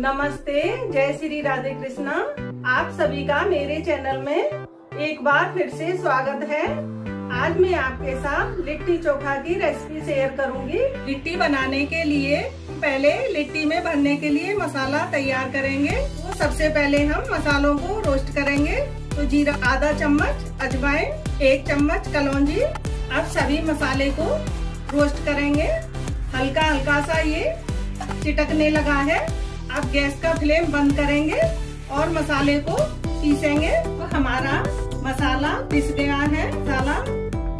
नमस्ते, जय श्री राधे कृष्णा। आप सभी का मेरे चैनल में एक बार फिर से स्वागत है। आज मैं आपके साथ लिट्टी चोखा की रेसिपी शेयर करूँगी। लिट्टी बनाने के लिए, पहले लिट्टी में भरने के लिए मसाला तैयार करेंगे। तो सबसे पहले हम मसालों को रोस्ट करेंगे। तो जीरा, आधा चम्मच अजवाइन, एक चम्मच कलौजी। अब सभी मसाले को रोस्ट करेंगे। हल्का हल्का सा ये चिटकने लगा है। अब गैस का फ्लेम बंद करेंगे और मसाले को पीसेंगे। तो हमारा मसाला पिस गया है। मसाला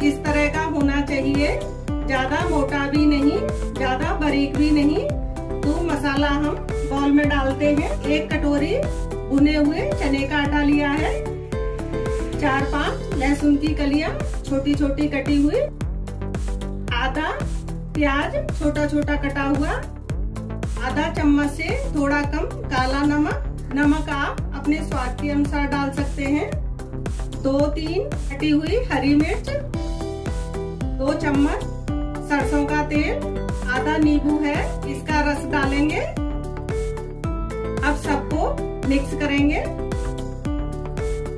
इस तरह का होना चाहिए। ज़्यादा मोटा भी नहीं, ज़्यादा बारीक भी नहीं। तो मसाला हम बॉल में डालते हैं। एक कटोरी भुने हुए चने का आटा लिया है। चार पाँच लहसुन की कलियाँ छोटी छोटी कटी हुई। आधा प्याज छोटा छोटा कटा हुआ। आधा चम्मच से थोड़ा कम काला नमक। नमक आप अपने स्वाद के अनुसार डाल सकते हैं। दो तीन कटी हुई हरी मिर्च। दो चम्मच सरसों का तेल। आधा नींबू है, इसका रस डालेंगे। अब सबको मिक्स करेंगे।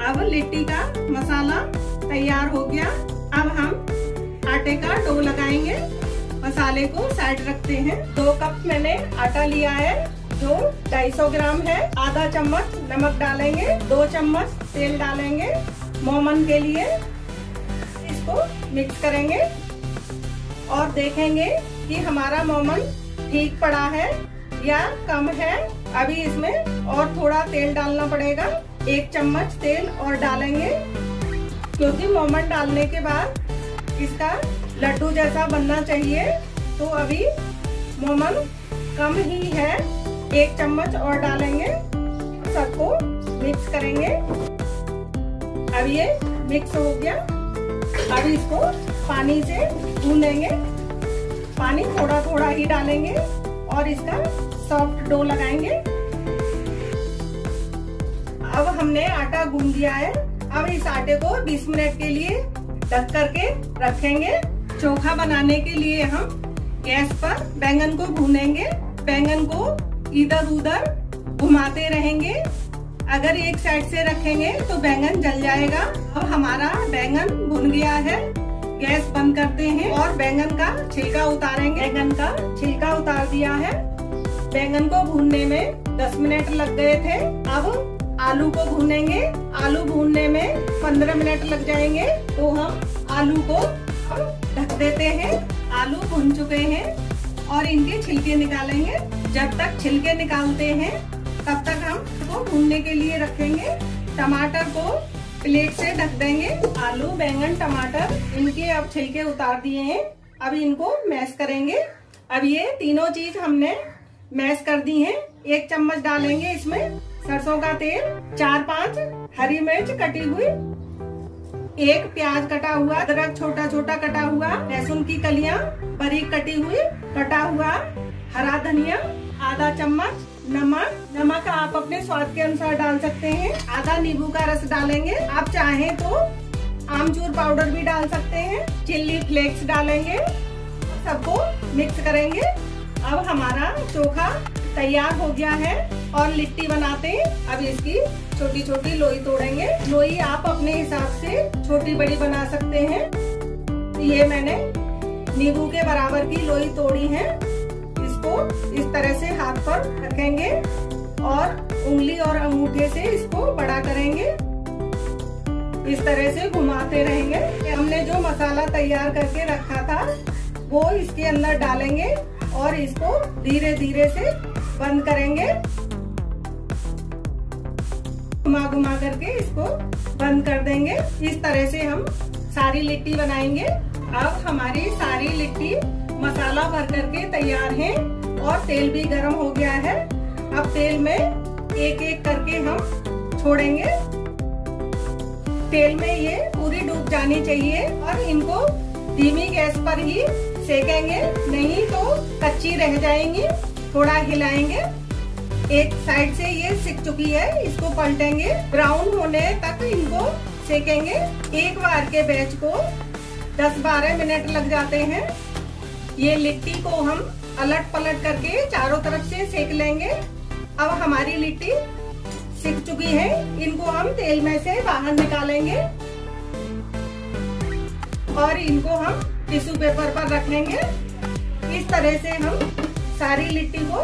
अब लिट्टी का मसाला तैयार हो गया। अब हम आटे का डो लगाएँगे। मसाले को साइड रखते हैं। दो कप मैंने आटा लिया है, जो 250 ग्राम है। आधा चम्मच नमक डालेंगे, दो चम्मच तेल डालेंगे मोमन के लिए। इसको मिक्स करेंगे और देखेंगे कि हमारा मोमन ठीक पड़ा है या कम है। अभी इसमें और थोड़ा तेल डालना पड़ेगा। एक चम्मच तेल और डालेंगे, क्योंकि मोमन डालने के बाद इसका लड्डू जैसा बनना चाहिए। तो अभी मोमन कम ही है। एक चम्मच और डालेंगे। सबको मिक्स करेंगे। अब ये मिक्स हो गया। अब इसको पानी से भूनेंगे। पानी थोड़ा थोड़ा ही डालेंगे और इसका सॉफ्ट डो लगाएँगे। अब हमने आटा गूंद दिया है। अब इस आटे को 20 मिनट के लिए ढक करके रखेंगे। चोखा बनाने के लिए हम गैस पर बैंगन को भूनेंगे। बैंगन को इधर उधर घुमाते रहेंगे। अगर एक साइड से रखेंगे तो बैंगन जल जाएगा। अब हमारा बैंगन भुन गया है। गैस बंद करते हैं और बैंगन का छिलका उतारेंगे। बैंगन का छिलका उतार दिया है। बैंगन को भूनने में 10 मिनट लग गए थे। अब आलू को भूनेंगे। आलू भूनने में 15 मिनट लग जाएँगे। तो हम आलू को ढक देते हैं, आलू भुन चुके हैं और इनके छिलके निकालेंगे। जब तक छिलके निकालते हैं, तब तक हम इसको भूनने के लिए रखेंगे। टमाटर को प्लेट से ढक देंगे। आलू, बैंगन, टमाटर, इनके अब छिलके उतार दिए हैं। अब इनको मैश करेंगे। अब ये तीनों चीज़ हमने मैश कर दी हैं। एक चम्मच डालेंगे इसमें सरसों का तेल, चार, पाँच हरी मिर्च कटी हुई एक प्याज कटा हुआ, अदरक छोटा छोटा कटा हुआ, लहसुन की कलियाँ बारीक कटी हुई, कटा हुआ, हरा धनिया, आधा चम्मच, नमक। नमक आप अपने स्वाद के अनुसार डाल सकते हैं। आधा नींबू का रस डालेंगे। आप चाहें तो आमचूर पाउडर भी डाल सकते हैं। चिल्ली फ्लेक्स डालेंगे। सबको मिक्स करेंगे। अब हमारा चोखा तैयार हो गया है और लिट्टी बनाते हैं। अब इसकी छोटी छोटी लोई तोड़ेंगे। लोई आप अपने हिसाब से छोटी बड़ी बना सकते हैं। ये मैंने नींबू के बराबर की लोई तोड़ी है। इसको इस तरह से हाथ पर रखेंगे और उंगली और अंगूठे से इसको बड़ा करेंगे। इस तरह से घुमाते रहेंगे। हमने जो मसाला तैयार करके रखा था, वो इसके अंदर डालेंगे और इसको धीरे धीरे से बंद करेंगे। घुमा घुमा करके इसको बंद कर देंगे। इस तरह से हम सारी लिट्टी बनाएँगे। अब हमारी सारी लिट्टी मसाला भर करके तैयार है और तेल भी गर्म हो गया है। अब तेल में एक एक करके हम छोड़ेंगे। तेल में ये पूरी डूब जानी चाहिए और इनको धीमी गैस पर ही सेकेंगे। नहीं तो कच्ची रह जाएँगी। थोड़ा हिलाएँगे। एक साइड से ये सिक चुकी है, इसको पलटेंगे। ब्राउन होने तक इनको सेकेंगे। एक बार के बैच को 10-12 मिनट लग जाते हैं। ये लिट्टी को हम अलट पलट करके चारों तरफ़ से सेक लेंगे। अब हमारी लिट्टी सिक चुकी है, इनको हम तेल में से बाहर निकालेंगे। और इनको हम टिश्यू पेपर पर रख लेंगे। इस तरह से हम सारी लिट्टी को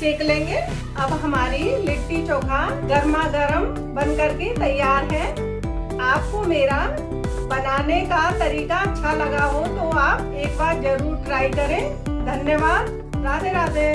सेक लेंगे। अब हमारी लिट्टी चोखा गर्मा गर्म बन करके तैयार है। आपको मेरा बनाने का तरीका अच्छा लगा हो तो आप एक बार ज़रूर ट्राई करें। धन्यवाद। राधे राधे